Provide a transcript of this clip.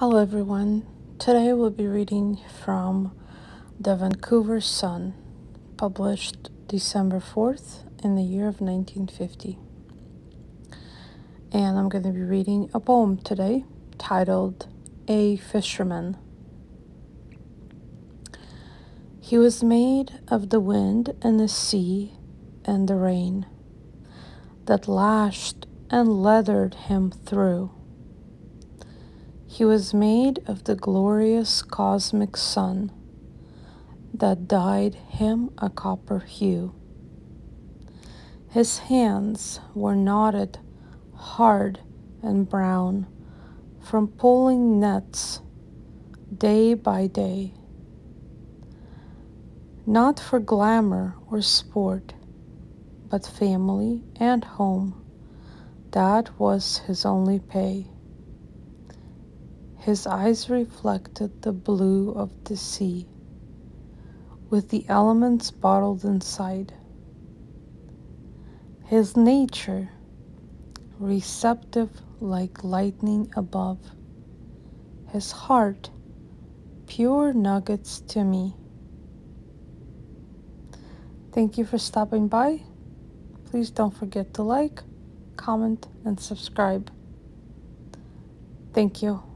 Hello everyone. Today we'll be reading from the Vancouver Sun, published December 4th in the year of 1950. And I'm going to be reading a poem today titled A Fisherman. He was made of the wind and the sea and the rain that lashed and leathered him through he was made of the glorious cosmic sun that dyed him a copper hue. His hands were knotted, hard, and brown from pulling nets day by day. Not for glamour or sport, but family and home. That was his only pay. His eyes reflected the blue of the sea, with the elements bottled inside. His nature, receptive like lightning above. His heart, pure nuggets to me. Thank you for stopping by. Please don't forget to like, comment, and subscribe. Thank you.